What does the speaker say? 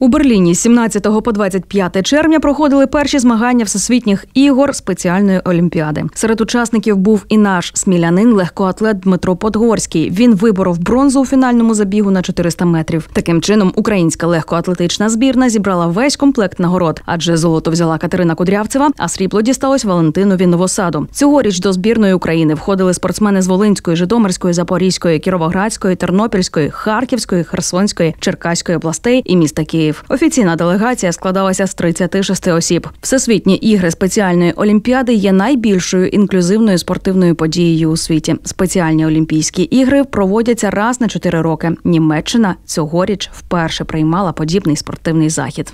У Берліні з 17 по 25 червня проходили перші змагання всесвітніх ігор спеціальної олімпіади. Серед учасників був і наш смілянин легкоатлет Дмитро Подгорський. Він виборов бронзу у фінальному забігу на 400 метрів. Таким чином, українська легкоатлетична збірна зібрала весь комплект нагород, адже золото взяла Катерина Кудрявцева, а срібло дісталось Валентинові Новосаду. Цьогоріч до збірної України входили спортсмени з Волинської, Житомирської, Запорізької, Кіровоградської, Тернопільської, Харківської, Херсонської, Черкаської областей і міста Київ. Офіційна делегація складалася з 36 осіб. Всесвітні ігри спеціальної олімпіади є найбільшою інклюзивною спортивною подією у світі. Спеціальні олімпійські ігри проводяться раз на чотири роки. Німеччина цьогоріч вперше приймала подібний спортивний захід.